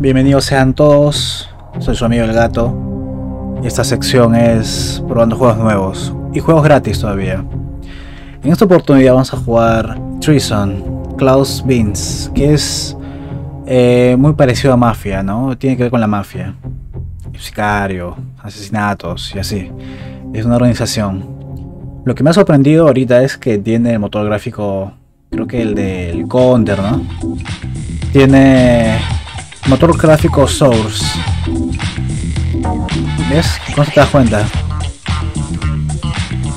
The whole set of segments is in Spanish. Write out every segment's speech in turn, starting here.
Bienvenidos sean todos, soy su amigo el gato y esta sección es probando juegos nuevos y juegos gratis todavía. En esta oportunidad vamos a jugar Treason, Klaus Beans, que es eh, muy parecido a Mafia, ¿no? Tiene que ver con la mafia. Sicario, asesinatos y así. Es una organización. Lo que me ha sorprendido ahorita es que tiene el motor gráfico, creo que el del Counter, ¿no? Tiene motor gráfico Source. ¿Ves? ¿Cómo te das cuenta?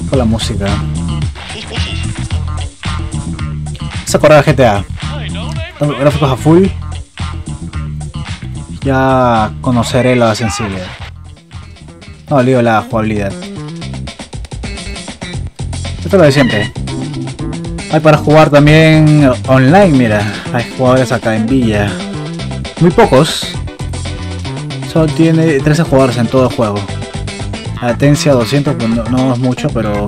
Con la música. Se acuerda de GTA. Gráficos a full. Ya conoceré la sensibilidad. No olvido la jugabilidad. Esto es lo de siempre. Hay para jugar también online, mira. Hay jugadores acá en Villa. Muy pocos. Solo tiene 13 jugadores en todo el juego. Latencia 200, pues no, es mucho, pero...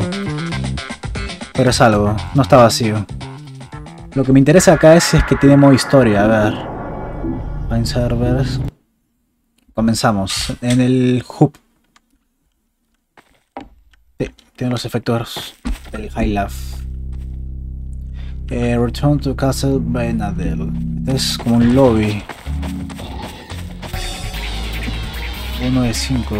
Pero es algo. No está vacío. Lo que me interesa acá es, que tiene modo historia, a ver. Servers. Comenzamos. En el hub. Sí, tiene los efectos del High Life. Eh, return to Castle Benadel. Este es como un lobby. Uno de cinco.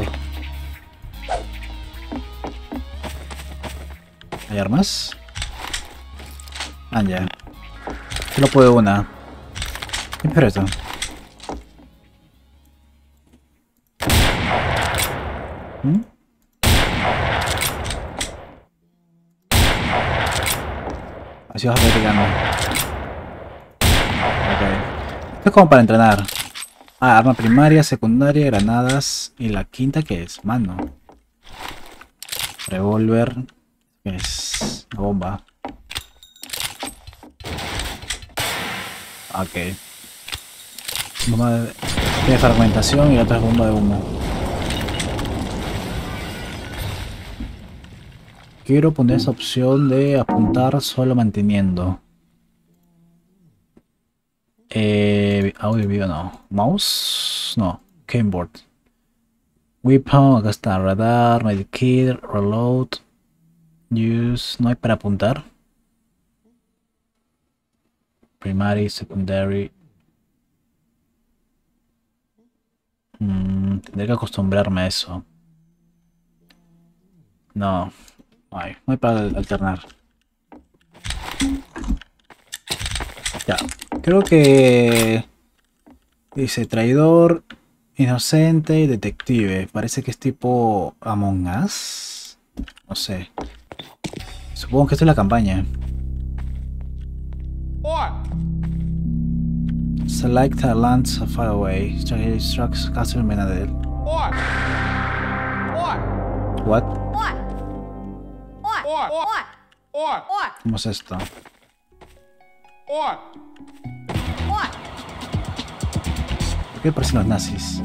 ¿Hay armas? Ah, ya. Solo puedo una. ¿Qué es esto? ¿Mm? Así vas practicando. Ok. Esto es como para entrenar. Ah, arma primaria, secundaria, granadas. Y la quinta que es, mano. Revólver. Que es bomba. Ok. Bomba de, fragmentación y otra es bomba de humo. Quiero poner esa opción de apuntar solo manteniendo. Eh, audio video no. Mouse, no. Keyboard. Weapon, acá está. Radar, Medikit, Reload. Use, no hay para apuntar. Primary, secondary. Mm, tendré que acostumbrarme a eso. No, no hay, no hay para alternar. Ya, creo que dice traidor, inocente y detective. Parece que es tipo Among Us. No sé. Supongo que esto es la campaña. Select a land far away. Structs Castle Menadel. What? ¿Cómo es esto? ¿Por qué parecen los nazis?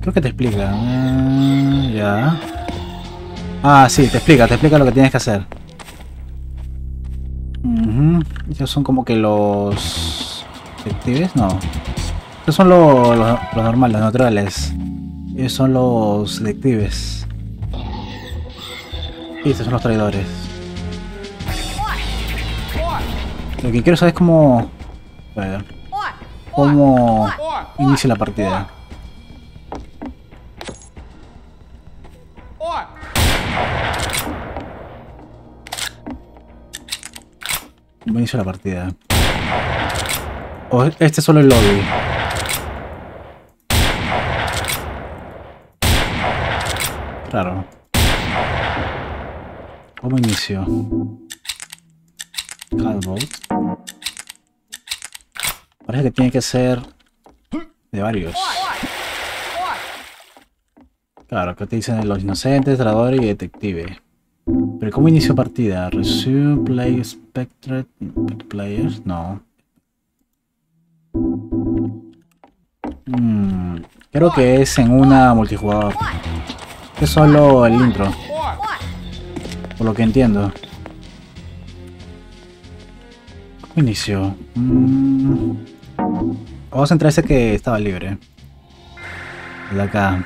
Creo que te explica. Ah, ya. Ah, sí, te explica, te explica lo que tienes que hacer. Uh Ellos son como que los detectives, no. Estos son los, los, los normales, los neutrales. Ellos son los detectives. Y estos son los traidores. Lo que quiero saber es cómo... A ver, cómo inicia la partida. ¿Cómo inicia la partida? O este es solo el lobby. Claro. ¿Cómo inicio? Calvote. Parece que tiene que ser de varios. Claro, que te dicen los inocentes, trador y detective. Pero ¿cómo inicio partida? Resume play spectred players? No. Hmm, creo que es en una multijugador. Es solo el intro. Por lo que entiendo. ¿Cómo inicio? Mm. Vamos a entrar a ese que estaba libre. El de acá.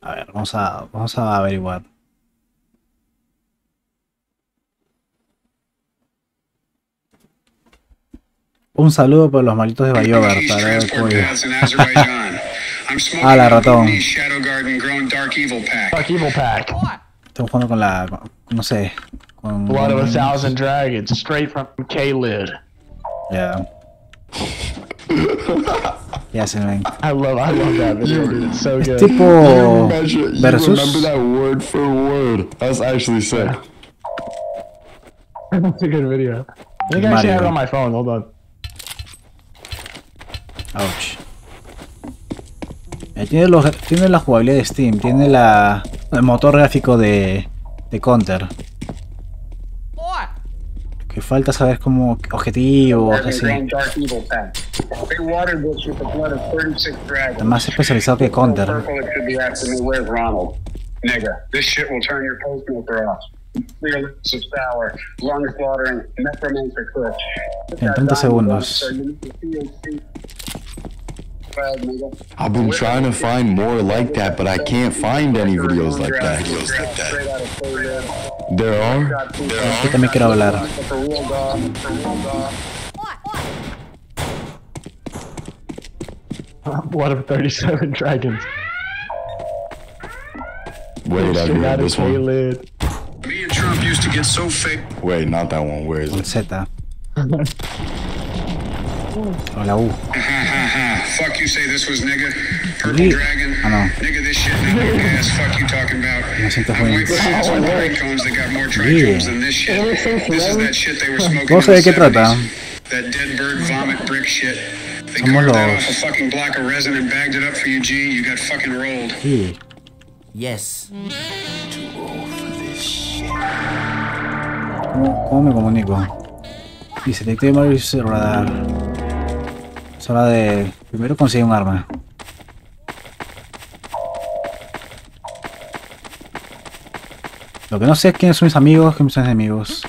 A ver, vamos a, vamos a averiguar. Un saludo por los malditos de Bayogar para el cuello. ah, la ratón. Dark Evil Pack. Estamos jugando con la. con- no sé. Con. Blood of a Thousand Dragons, straight from K-Lid. Ya. Ya se ven. I love, I love that video, dude. It's so Es good. tipo. You, measure, you Versus. remember that word for word. That's actually sick. That's a good video. I think I actually have it Mario. on my phone. Hold on. Ouch. Eh, tiene, los, tiene la jugabilidad de Steam, tiene la, el motor gráfico de, de Counter. Lo que falta saber como objetivos, así. Grown Dark They watered this with the blood of 36 dragons. Está más especializado que Counter. Purple, it should be after me. Where's Ronald? Nigga, this shit will turn your pacemaker off. Clear lips of sour, lung slaughtering, necromancer clutch. En 30 segundos. So you need the THC. Well, nigga. I've been trying to find more like that, but I can't find any videos like that. Videos like that. Straight out of Korea. There are. Got two Yo también quiero hablar. But the real dog, the real dog. Blood of 37 Dragons. Wait, I've Straight heard out this one. K-Lid. Me and Trump used to get so fake. Wait, not that one. Where is Con it? Z. O oh, la U. Fuck you say this was nigga. Purple Sí. dragon. I know. Nigga, this shit not no gas. Fuck you talking about. Me siento I've muy- waited for shits on pine that got more trichomes than this shit. This is that shit they were smoking ¿Cómo in sé the 70s. That dead bird vomit brick shit. Somos los- off a fucking block of resin and bagged it up for you, G. You got fucking rolled. Sí. Yes. ¿Cómo, cómo me comunico? Dice Detective Mario usa radar. Es hora de. Primero conseguir un arma. Lo que no sé es quiénes son mis amigos, quiénes son mis enemigos.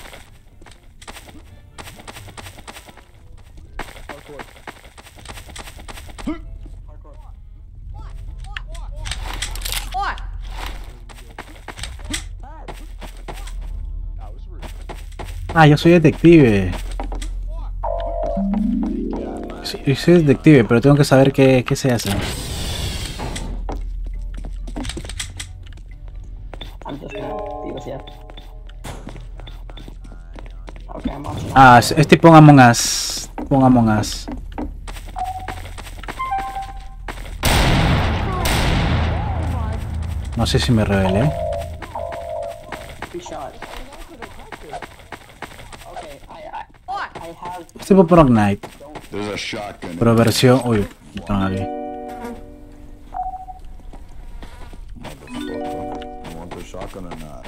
Ah, yo soy detective. Sí, yo soy detective, pero tengo que saber qué, qué se hace. Ah, es, es tipo un Among Us. Un Among Us. No sé si me revelé. Tipo Knight, There's a shotgun. pero versión. Uy, no not?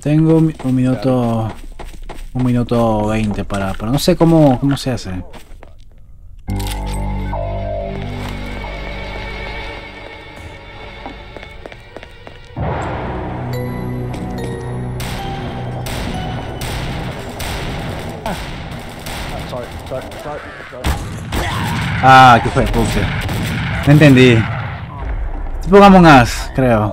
Tengo un, un minuto. Un minuto 20 para. Pero no sé cómo, cómo se hace. Ah, que fue puta. No entendí. Tipo Among Us, creo.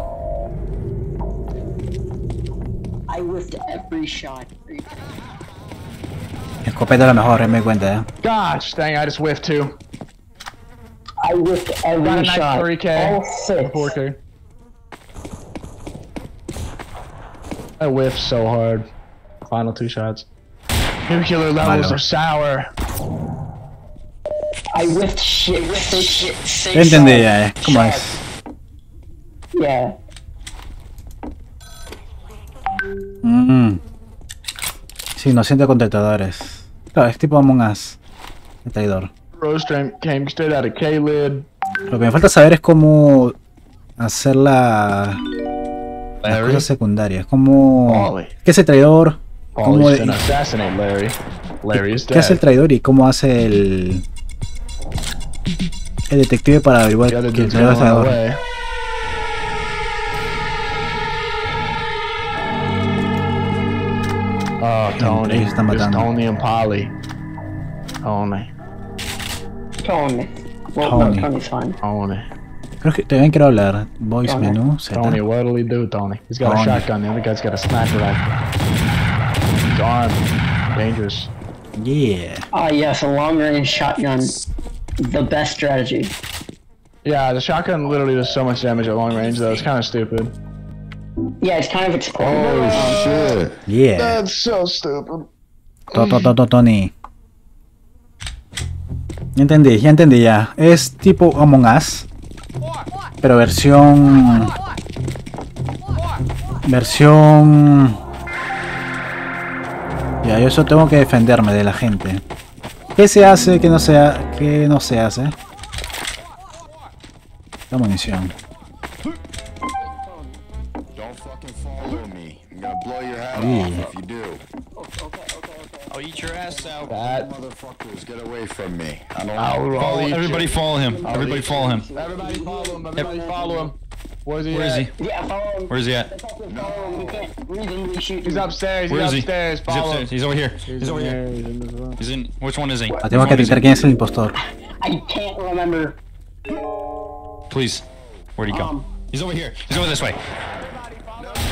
I whiffed every shot. Escopeta a lo mejor, me di cuenta, eh. Gosh, dang, I just whiffed two. I whiffed Got a every nice shot. 3K. All six. 4K. I whiffed so hard. Final two shots. Nuclear levels Malo. are sour. Ya entendí, ya, eh. ¿Cómo es? Yeah. Mm. Sí, inocente con tratadores. Claro, es tipo Among Us. El traidor. Rose Stream came straight out of K-Lid. Lo que me falta saber es cómo hacer la, las cosas secundarias. Cómo... ¿Qué es el traidor? ¿Cómo ¿Qué hace el traidor y cómo hace el... El detective para averiguar el traidor es traidor? way. Oh, Tony. ellos están matando. Tony and Polly. Tony. Tony. Well, Tony. no, Tony's fine. Tony. Creo que también quiero hablar. Voice Tony. menú, Z. Tony, what'll he do, Tony? He's got Tony. a shotgun, the other guy's got a sniper rifle. He's armed. Dangerous. Yeah. Ah, yes, a long range shotgun. The best strategy. Yeah, the shotgun literally does so much damage at long range, though. It's kind of stupid. Yeah, it's kind of explosive. Oh shit. Yeah. That's so stupid. To, to, to, to, Tony. Ya entendí, ya entendí ya. Es tipo Among Us. Pero versión... Versión... Ya, yo eso tengo que defenderme de la gente. ¿Qué se hace? ¿Qué no se, ha- qué no se hace? La munición. Don't fucking follow me. I'm gonna blow your head Yeah. off if you do. I'll eat your ass out. That. Motherfuckers, get away from me. I don't I'll everybody you. follow him. Everybody follow him. Everybody follow him. Everybody follow him. Where's he Where is at? he? Yeah, follow him. Where is he at? Follow him. He can't reasonably shoot He's you. upstairs. Where is he's he? upstairs. He's Follow upstairs. him. He's over here. He's over here. He's in this room. He's in. Which one is he? Ah, tengo que Which one is detectar he? quién es el impostor. I can't remember. Please. Where'd he go? Um, He's over here. He's over this way.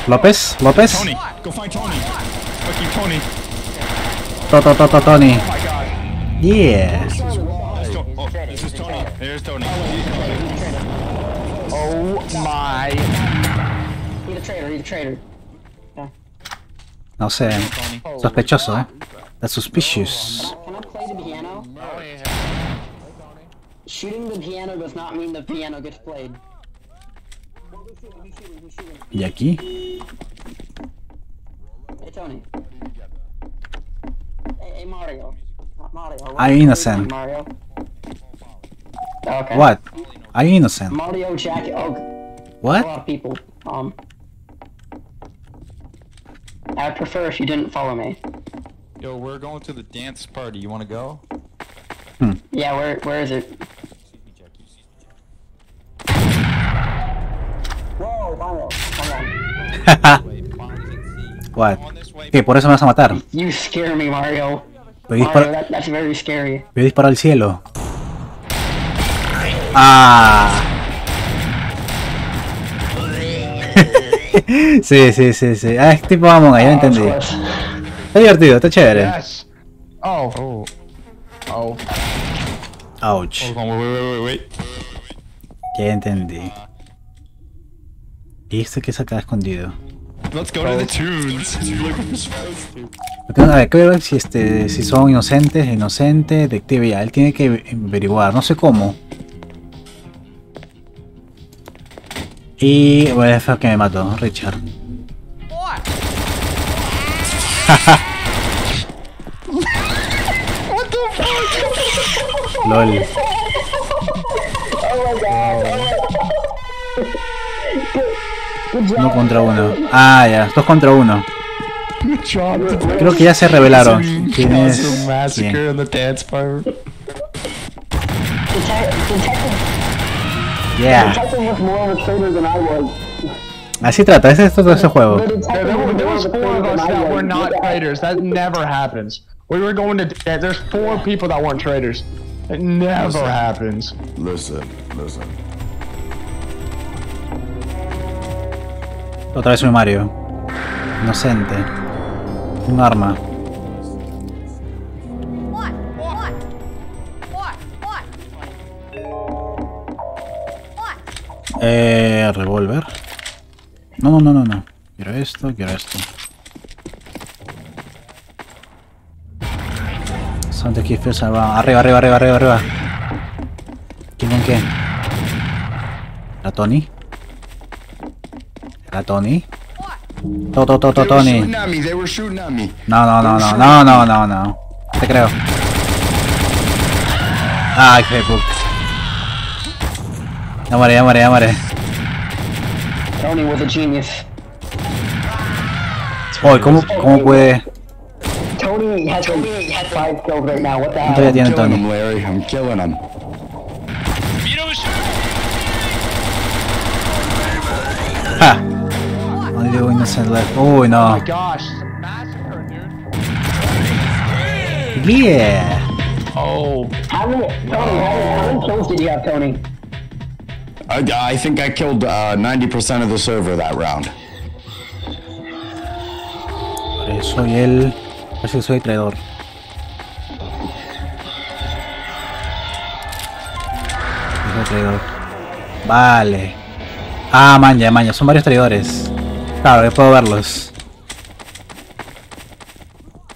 López, López. Tony, go find Tony. Fucking Tony. To, to, to, to, Tony. Yeah. This is, To- oh, this is Tony. There's Tony. Oh my. he's a traitor. He's a traitor. No sé. Tony. Sospechoso, eh. That's suspicious. Can I play the piano? Shooting the piano does not mean the piano gets played. ¿Y aquí? Hey, Tony. Hey, hey Mario. Uh, Mario. what- I'm innocent. Mario. Okay. What? I'm innocent. Mario jacket. Oh, What? a What? lot of people. Um. I'd prefer if you didn't follow me. Yo, we're going to the dance party. You want to go? Hmm. Yeah, where where is it? Whoa, Mario, come on. What? On this way. ¿Qué? ¿Por eso me vas a matar? You scare me, Mario. Voy a Mario, that, that's very scary. voy a disparar al cielo. Ah. sí, sí, sí, sí. Ah, es tipo Us, ya entendí. course. Está divertido, está chévere. Oh. Oh. Oh. Ouch. Ya entendí. ¿Y este que es acá escondido? Let's go to the tunes. A ver, quiero ver si, este, si son inocentes, inocente, detective ya. Él tiene que averiguar, no sé cómo. Y bueno, fue el que me mató, Richard. LOL. Uno contra uno. Ah, ya, dos contra uno. Creo que ya se revelaron quién es quién. Was. Así trata, ese es todo ese juego. Yeah. We were going to. There's four people that weren't traitors. It never happens. Listen, listen. Otra vez soy Mario. Inocente. Un arma. Eh, revólver. No, no, no, no, no. Quiero esto, quiero esto. Que fue salvado. Arriba, arriba, arriba, arriba, arriba. ¿Quién con qué? ¿La Tony? ¿La Tony? To, to, to, to, They were Tony. No, no, no, no, no, no, no, no. Te creo. Ay, qué puta. Ya muere, ya muere, ya muere. Tony was a genius. Oye, ¿cómo, ¿cómo puede? Tony has Tony has five kills right now. What the ¿Cuánto ya hell? tiene Killing Tony? him, Larry. I'm killing him. ¡Ja! Only the innocent left. Uy, no. Oh My gosh. it's a massacre, dude. Yeah. Oh. How How many, Tony, how many kills did you have, Tony? I, I think I killed uh, 90% of the server that round. Soy el. Parece que soy traidor. Soy traidor. Vale. Ah, maña, maña. Son varios traidores. Claro, yo puedo verlos.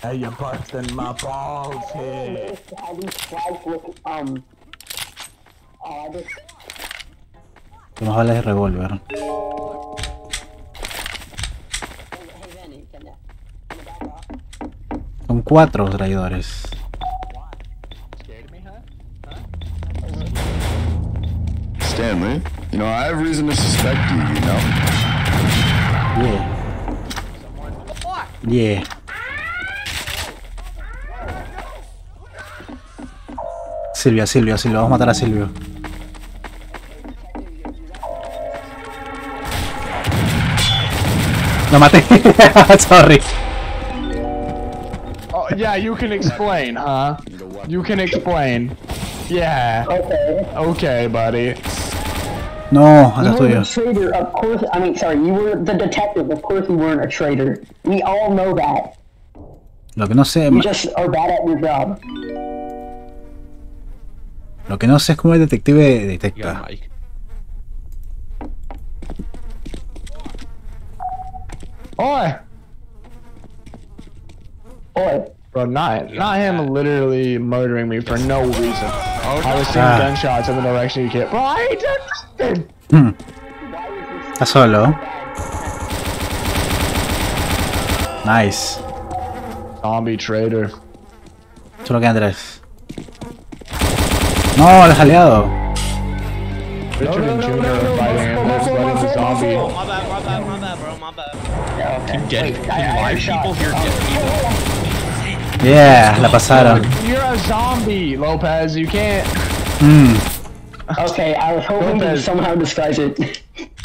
Hey, you're busting my balls here. Más vale de revólver. Son cuatro traidores. Stanley, you know, I have reason to suspect you, you know? Yeah. Yeah. Silvia, Silvia, Silvia, vamos a matar a Silvio. Lo maté. Sorry. Oh, yeah, you can explain, huh? You can explain. Yeah. okay. Okay, buddy. No, I You acá were estoy yo. the traitor, of course. I mean, sorry, you were the detective. Of course, you weren't a traitor. We all know that. Lo que no sé, You just are bad at your job. lo que no sé es cómo el detective detecta. Mike. Oi! Oi. Bro, not, not him literally murdering me for no reason. I was seeing Ah. gunshots in the direction you came. Bro, I ain't done nothing! Hmm. Está solo. Nice. Zombie traitor. Solo quedan tres. No, lo he jaleado. Richard and Junior are fighting and there's letting the zombie. Dead. Can live people hear dead people? Yeah, la pasaron. You're a zombie, Lopez. You can't. Mm. Okay, I was hoping to somehow disguise it.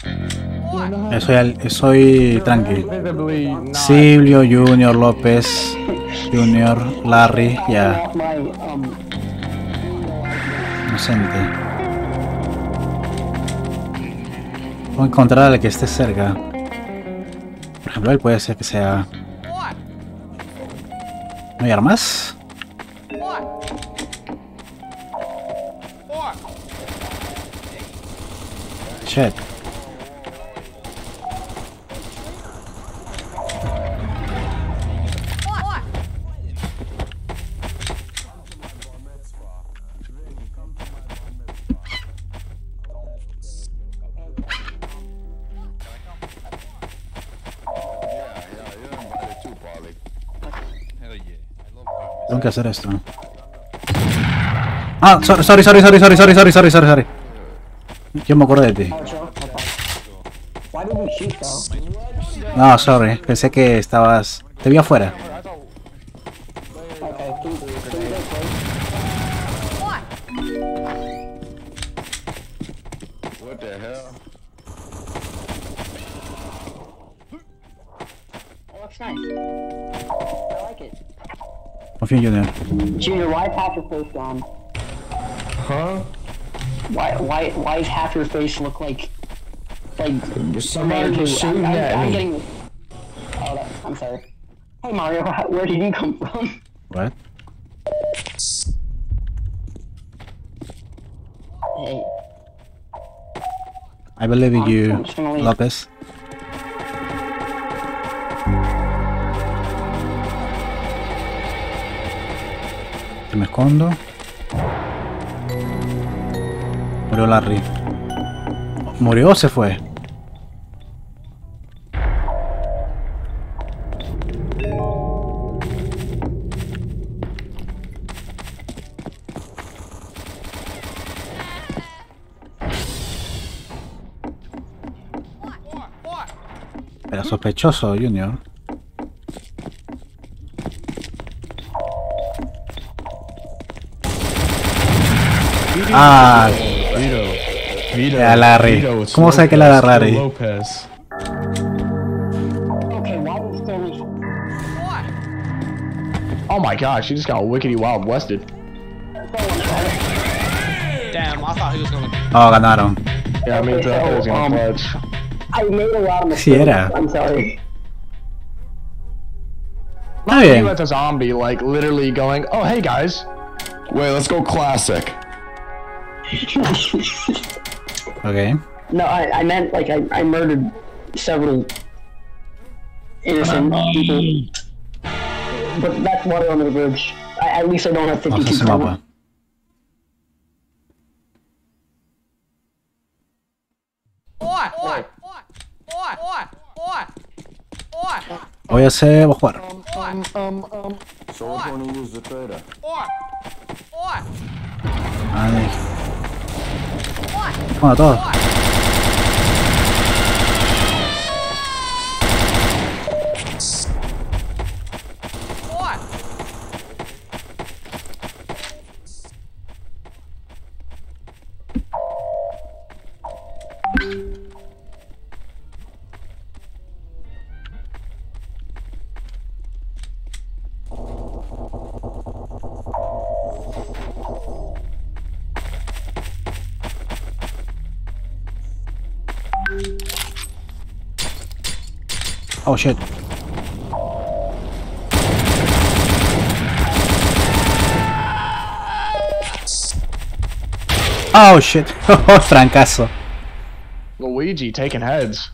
Eh, Soy, al- eh, soy tranqui. Silvio, Junior, López, Junior, Larry, ya, um, inocente. Voy a encontrar al que esté cerca. Por ejemplo, él puede ser que sea. ¿No hay armas? Shit. Tengo que hacer esto. Ah, sorry, sorry, sorry, sorry, sorry, sorry, sorry, sorry, sorry, sorry. Yo me acuerdo de ti. No, sorry. Pensé que estabas. Te vi afuera. Confío en Junior. Junior, why is half your face gone? Huh? Why, why, why does half your face look like, like Somebody Mario? was shooting I'm, at I'm, I'm me. getting. Oh, that, I'm sorry. Hey Mario, where did you come from? What? Hey, I believe in you, I'm me escondo. Murió Larry. ¿Murió se fue? Era sospechoso, Junior. Ah, Vito. Vito. Ya, Larry. Vito, ¿Cómo sabe que era Lopez, Larry? Lopez. okay, why did Stanley? What? Oh my gosh, she just got wickedy wild wested. Someone try to Damn, I thought he was gonna. Oh, ganaron. Yeah, me too. I thought it was gonna Um, clutch. I made a lot of Sí mistakes. era. I'm sorry. Está You bien. let the zombie like literally going, oh hey guys. Wait, let's go classic. Ok. No, I, I meant like I, I murdered several innocent people. But that's water under the bridge. I, at least I don't have Vamos a 52 ese karma. mapa. Oi! Oi! Oi! Oi! Oi! Oi! Voy a hacer. Voy a jugar. Oi! So we're going Oh shit. Oh shit. Oh, Francazo. Luigi taking heads.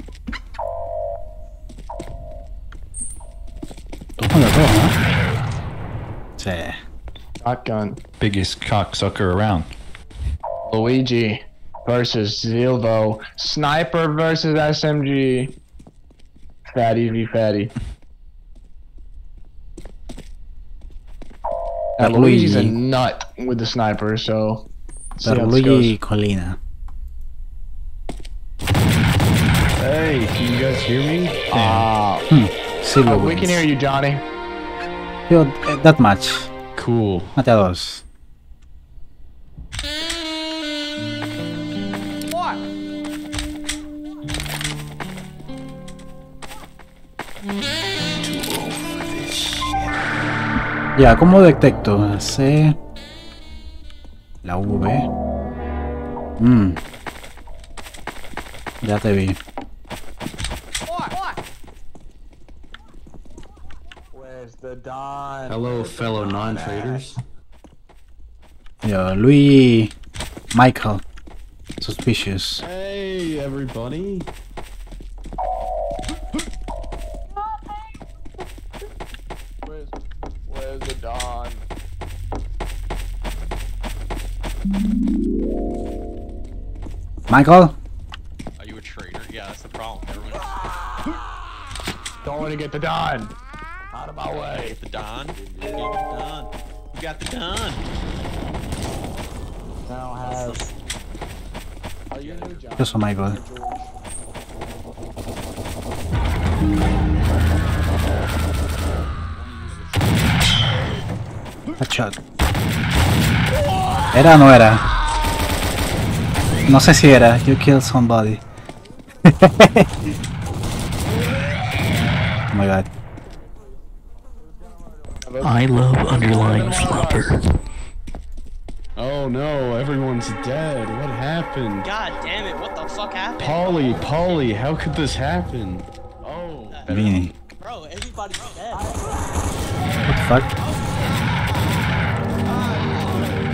Dos contra dos, ¿no? Shotgun. Biggest cocksucker around. Luigi versus Zilvo. Sniper versus SMG. Fatty v Fatty. That And Luigi's a nut with the sniper, so. see how Pero this Luigi. Colina. Hey, can you guys hear me? Ah, Silver oh, we can hear you, Johnny. Yo, eh, that match. Cool. Mate a dos. Ya, ¿cómo detecto? La C. La V. Mm. Ya te vi. Hello, fellow non-traders. Yo, Luis. Michael. Suspicious. Hey, everybody. Michael? Are you a traitor? Yeah, that's the problem. Everyone Don't want to get the Don. Out of my way. get the Don. Get the Don. You got the Don. Eso, Michael. Headshot. ¿Era o no era? No sé si era. You killed somebody. oh my god. I love underlying flopper. Oh no, everyone's dead. What happened? God damn it! What the fuck happened? Polly, Polly, how could this happen? Oh. Vini. Bro, everybody's dead. What the fuck?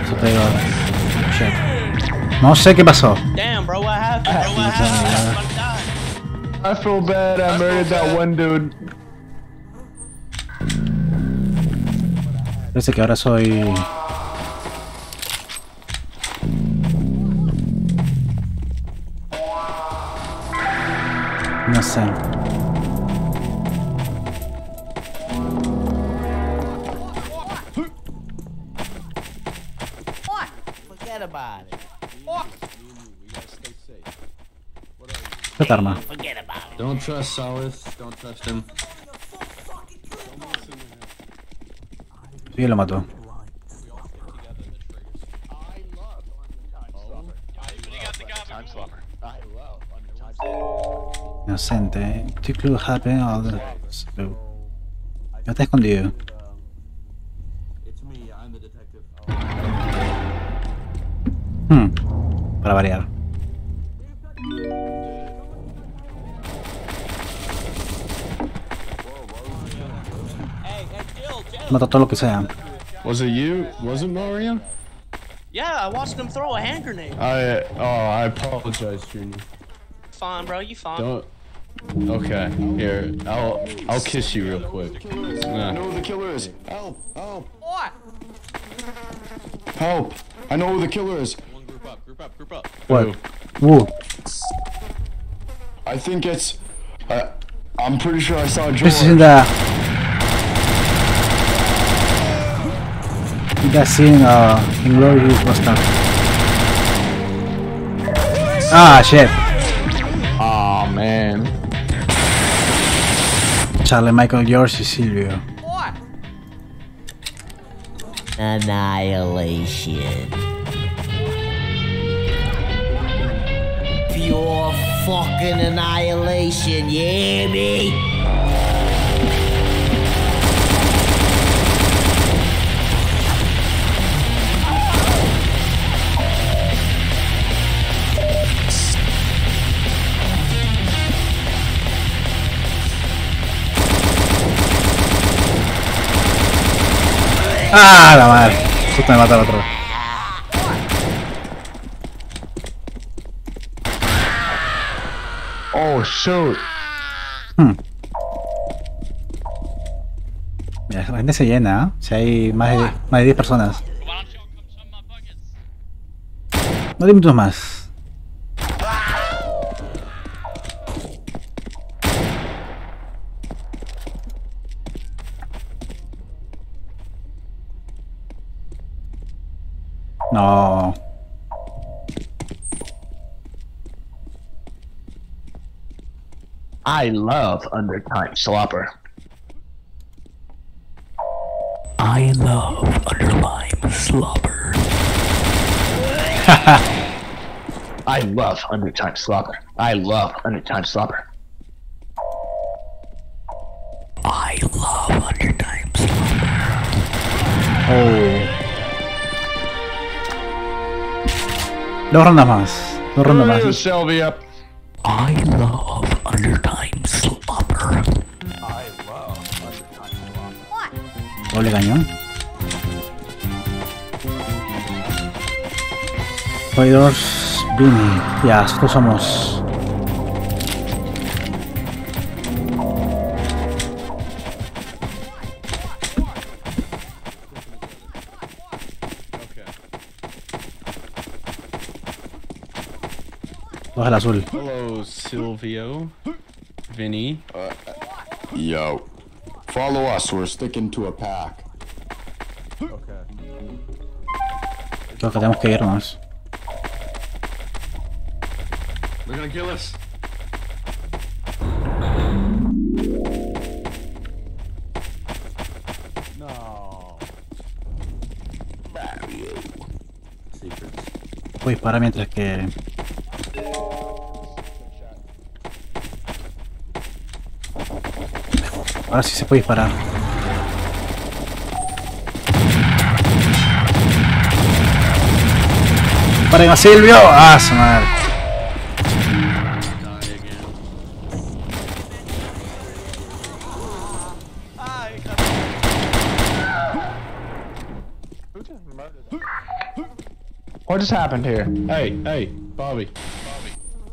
Eso te digo. Shit. No sé qué pasó. Damn, bro, what happened? Bro, what happened? I feel bad. I murdered that one dude. Parece que ahora soy. No sé. ¿Qué arma? Don't trust Solace. Don't trust him. Sí, lo mató. Inocente. Two clue happen all the... Ya está escondido. Hmm, Para variar. Mata todo lo que sea. Was it you? Was it Mario? Yeah, I watched him throw a hand grenade. I oh I apologize, Junior. Fine, bro. You fine. Don't. Okay, here I'll I'll kiss you real quick. I know who the killer is. Help! Help! Oi! Help! I know who the killer is. Group up, group up, group up. What? Woo. I think it's. Uh, I'm pretty sure I saw George. This is in the. In the scene uh, Inglorious Bastard. Ah, shit. Oh man. Charlie Michael George y Silvio. Oi! Annihilation. Pure fucking annihilation, you hear me? Ah, la madre. Justo me mata el otro. Oh shoot. Hmm. Mira, la gente se llena, ¿eh? Si hay más de, más de 10 personas. No 10 minutos más. No. I love Undertime Slopper. I love underlying slobber. I love Undertime Slopper. I love Undertime Slopper. I love undertime slobber. Oh. Dos rondas más. Dos rondas más. I love undertime slobber. Doble cañón. Raiders Vini. Ya, nosotros somos. Dos al azul. Hello, Silvio. Vinny. Uh, yo. Follow us. We're sticking to a pack. Creo que tenemos que irnos. They're gonna kill us. Voy para mientras que. Ahora sí se puede disparar. ¡Paren a Silvio! ¡Ah, su madre! What just happened here? Hey, hey, Bobby.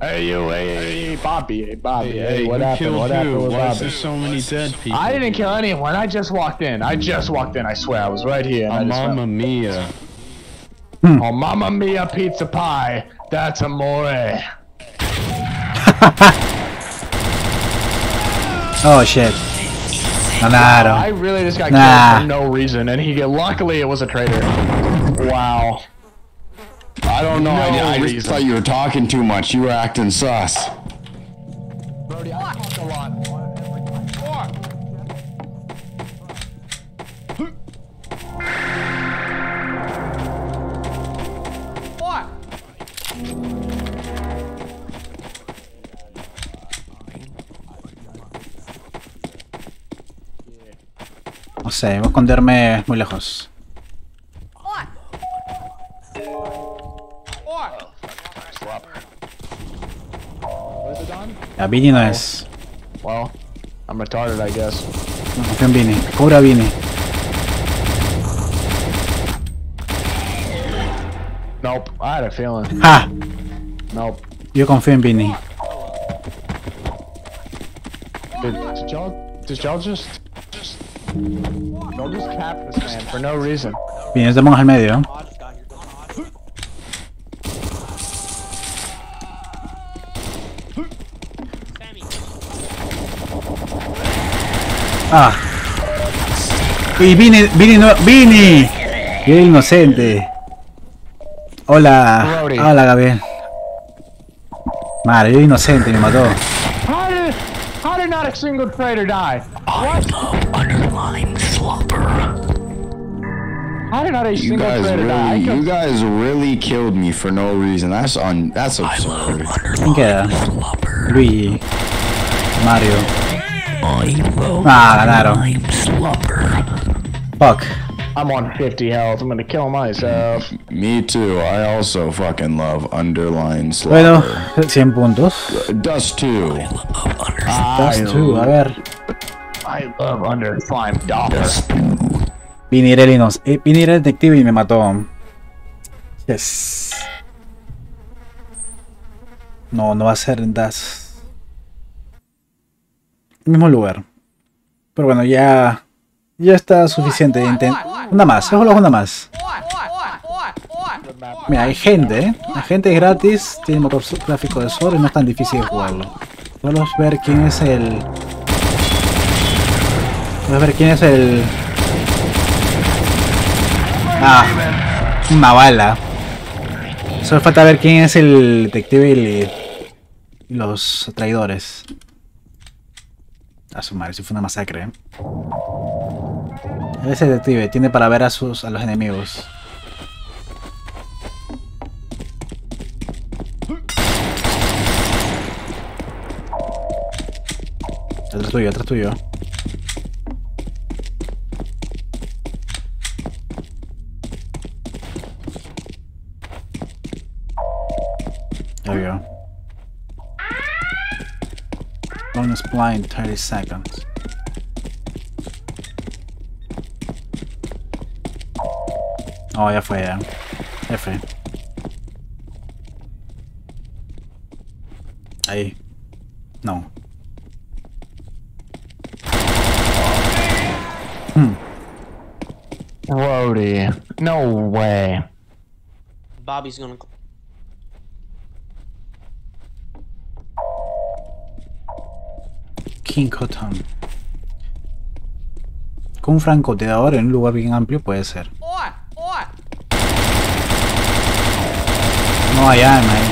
Hey you, hey, hey, hey, Bobby, hey, Bobby, Hey, hey, hey, what happened? What happened with Why is Bobby? there so many dead people? I didn't kill anyone. I just walked in. I just walked in. I swear, I was right here. And I Oh, just Mamma mia. went, oh, Mamma Mia pizza pie. That's amore. Oh shit. I'm out of. I really just got Nah. killed for no reason, and he luckily it was a traitor. Wow. I don't know. I, No I just thought you were talking too much. You were acting sus. Brody, I talked a lot. Oi! No sé, voy a esconderme muy lejos. A Vini no es. Well, I'm retarded, I guess. No confío en Vini. Cobra Vini. Nope. I had a feeling. ¡Ja! Nope. Yo confío en Vini. Did, did y'all? Did y'all just? Just. Y'all just cap this man for no reason. Vini, no te pongas al medio. Ah. Y Vini, Vini, no, Vini. Inocente. Hola. Hola, Gabriel. Madre, yo inocente, me mató. How did? How did not a single traitor die? What? Underline slumber. How did not a You single guys traitor die? I really, you killed- guys really killed me for no reason. That's un, that's absurd. ¿Quién queda? Slumber. Luigi. Mario. I love Ah, ganaron. underline slumber. Fuck. I'm on 50 health. I'm gonna kill myself. Me too. I also fucking love underline Bueno, 100 puntos. Dust too. That's two, a ver. I love under five dollars. Vini era el inos- eh, Vini detective y me mató. Yes. No, no va a ser en Das. Mismo lugar. Pero bueno, ya. Ya está suficiente. Una más, solo una más. Mira, hay gente, ¿eh? La gente es gratis, tiene motor gráfico de Sol y no es tan difícil jugarlo. Solo es ver quién es el. Vamos a ver quién es el. Ah, una bala. Solo falta ver quién es el detective y los traidores. A su madre, si fue una masacre. ¿eh? Ese detective tiene para ver a sus a los enemigos. Atrás tuyo, atrás tuyo. There we go. Bonus blind 30 seconds. Oh, ya fue, ya. Ya fue. Ahí. No. Hmm. Brody. No way. Bobby's gonna. King Cotton. Con un francotirador en un lugar bien amplio puede ser. No hay aim ahí.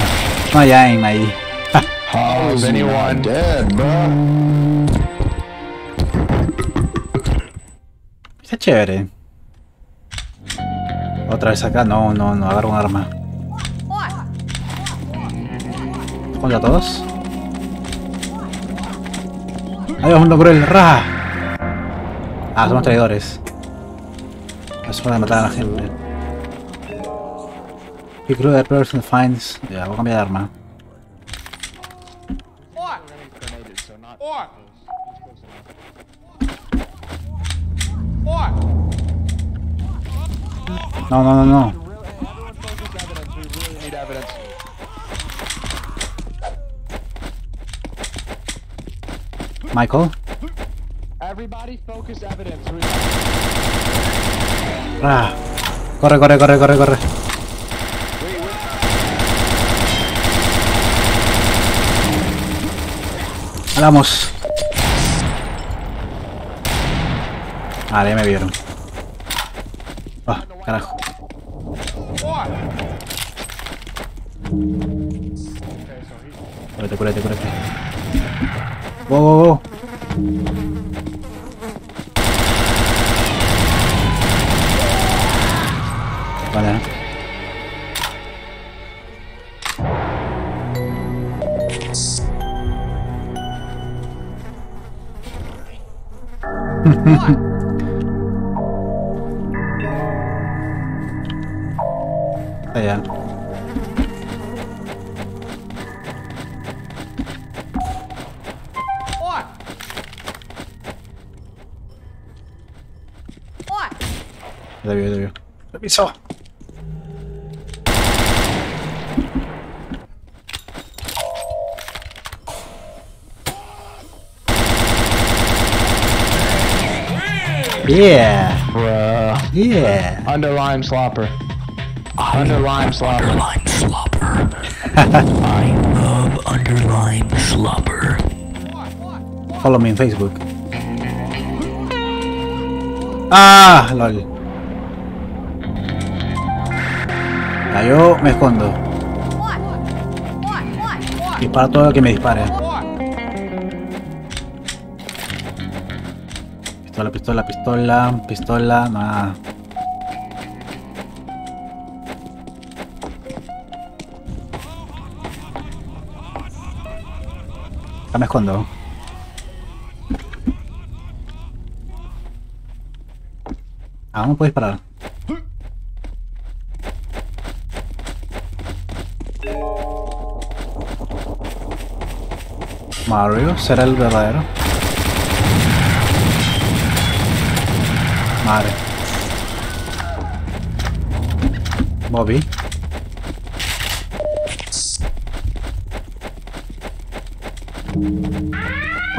No hay aim ahí. How is Is anyone anyone- dead, bro? Está chévere. Otra vez acá. No, no, no. Agarro un arma. Contra todos. Adiós, mundo cruel. ¡Ra! Ah, somos traidores. Es hora matar a la gente. Creo that person finds. Ya, voy a cambiar de arma. No, no, no, no. Michael. Everybody focus evidence. Ah. Corre, corre, corre, corre, corre. Vamos. Vale, ya me vieron. Ah, carajo. Cúrate, cúrate, cúrate. Whoa, whoa, whoa. Voilà. What? Permiso. Yeah, Bruh. yeah. Underline slopper. Underline slopper. Underline slobber. Follow me en Facebook. Ah, lol. Yo me escondo. Dispara todo lo que me dispare. Pistola, pistola, pistola, pistola, nada. Me escondo. Ah, no puedo disparar. Mario será el verdadero. Madre. Bobby.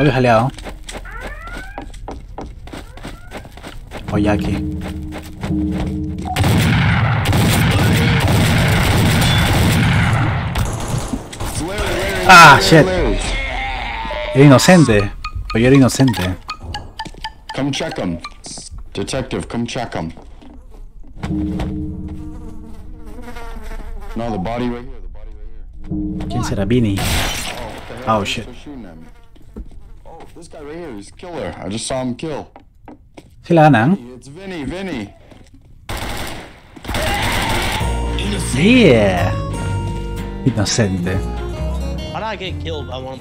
Es aliado. Oyaki. Ah, shit. Era inocente. Pero yo era inocente. Come check him. Detective, come check him. No, the body right here, the body right here. ¿Quién será? Vini. Oh, what the hell? Oh, shit. They're shooting at me. Oh, this guy right here, he's a killer. I just saw him kill. Si la ganan. It's Vinny, Vinny. Yeah. Inocente. Why did I get killed by one?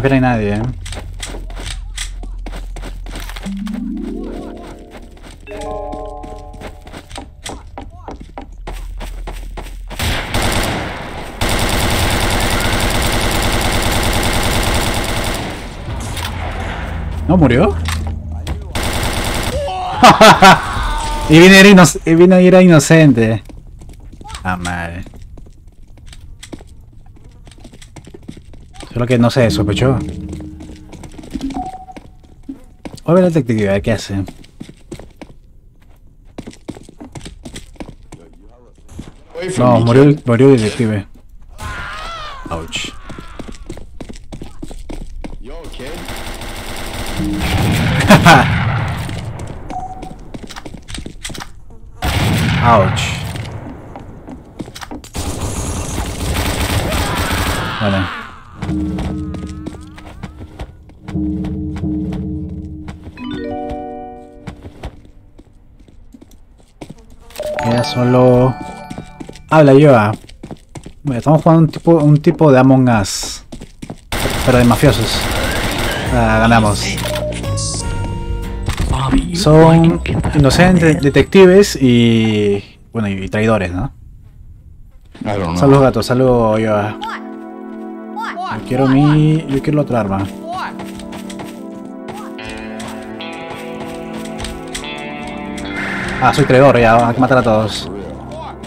prefiero esta. No en nadie, eh. ¿No murió? y inoc- y a inocente. Ah, madre. Solo que no se sospechó. Voy a ver el detective, a ver qué hace. No, murió murió el detective. Ouch. Ouch. Vale. Solo... Habla yo. ah. Bueno, Estamos jugando un tipo, un tipo de Among Us. Pero de mafiosos. Ah, ganamos. Son inocentes detectives y... Bueno, y traidores, ¿no? Saludos gatos, saludos yo. ah. Yo quiero mi... Yo quiero la otra arma. Ah, soy traidor ya, hay que matar a todos.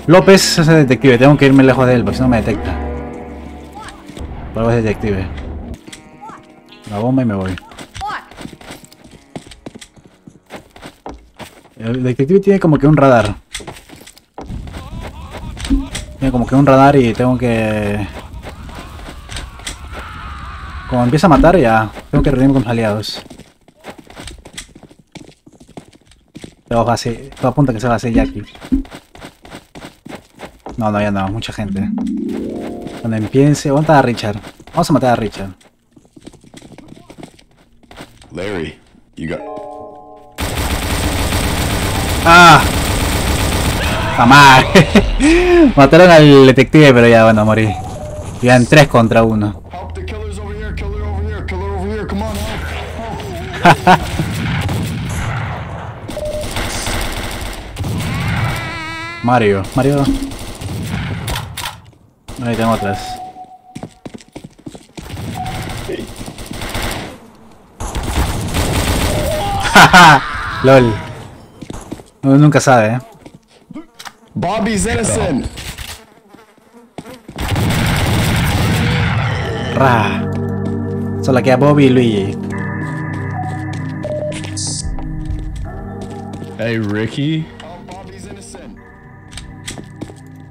López es el detective, tengo que irme lejos de él, porque si no me detecta. Algo es detective. La bomba y me voy. El detective tiene como que un radar. Tiene como que un radar y tengo que... Como empieza a matar ya, tengo que reunirme con los aliados. Todo, va a ser- todo apunta que se va a hacer Jackie. No, no, ya no, mucha gente. Cuando empiece, vamos a matar a Richard. Vamos a matar a Richard. Larry, you got. ¡Ah! ¡La madre! Mataron al detective, pero ya van a morir. Iban 3 contra 1. Mario, Mario. Ahí tengo otras. LOL. Uno nunca sabe, eh. Bobby's innocent. Ra. Solo queda Bobby y Luigi. Hey, Ricky.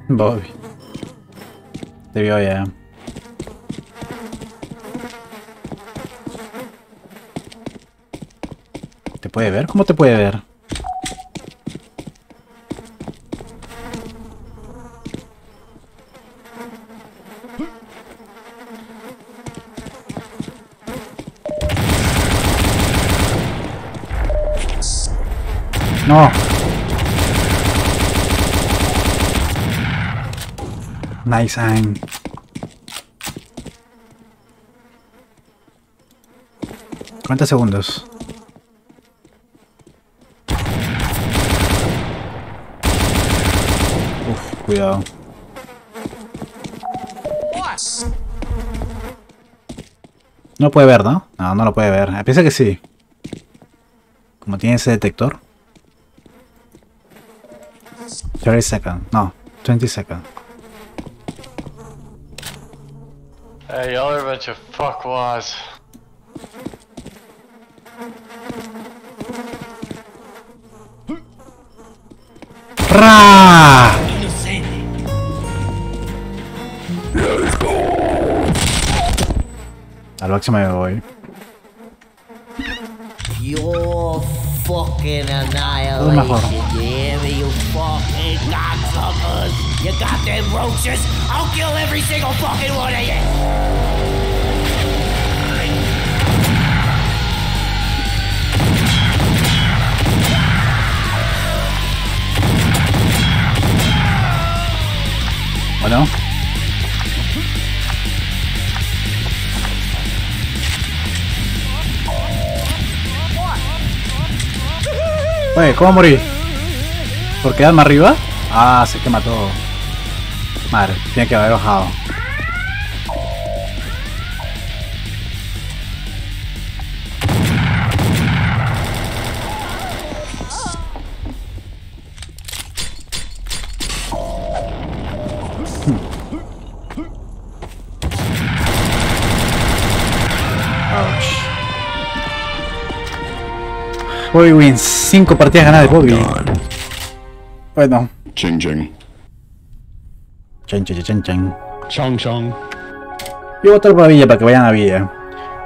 Bobby. Vio ya. ¿Te puede ver? ¿Cómo te puede ver? No. Nice aim. ¿Cuántos segundos? Uf, cuidado. No puede ver, ¿no? No, no lo puede ver. Piensa que sí. Como tiene ese detector. 30 seconds. No, 20 seconds. Hey, y'all are a bunch of fuckwads. ¡Ra! Al máximo me voy. You're fucking mejor. annihilation. You hear me, you fucking cocksuckers? You goddamn roaches! I'll kill every single fucking one of you! Oye, ¿cómo morí? ¿Por quedarme arriba? Ah, se quema todo. Madre, tiene que haber bajado. Bobby wins. 5 partidas ganadas de Bobby. Bueno. Ching ching. Chen, chen, chen, chen. Chong Chong. Yo voy a votar por Villa para que vayan a Villa.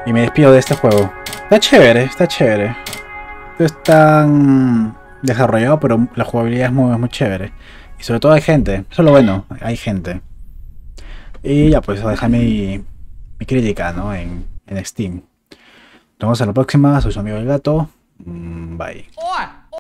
Y me despido de este juego. Está chévere, está chévere. Es tan desarrollado, pero la jugabilidad es muy, muy chévere. Y sobre todo hay gente. Eso es lo bueno, hay gente. Y ya pues, dejar mi, mi crítica, ¿no? En, en Steam. Nos vemos en la próxima. Soy su amigo el gato. Mm, bye. Oh!